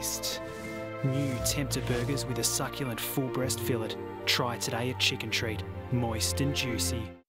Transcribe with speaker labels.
Speaker 1: taste. New Tempter burgers with a succulent full breast fillet. Try today at Chicken Treat. Moist and juicy.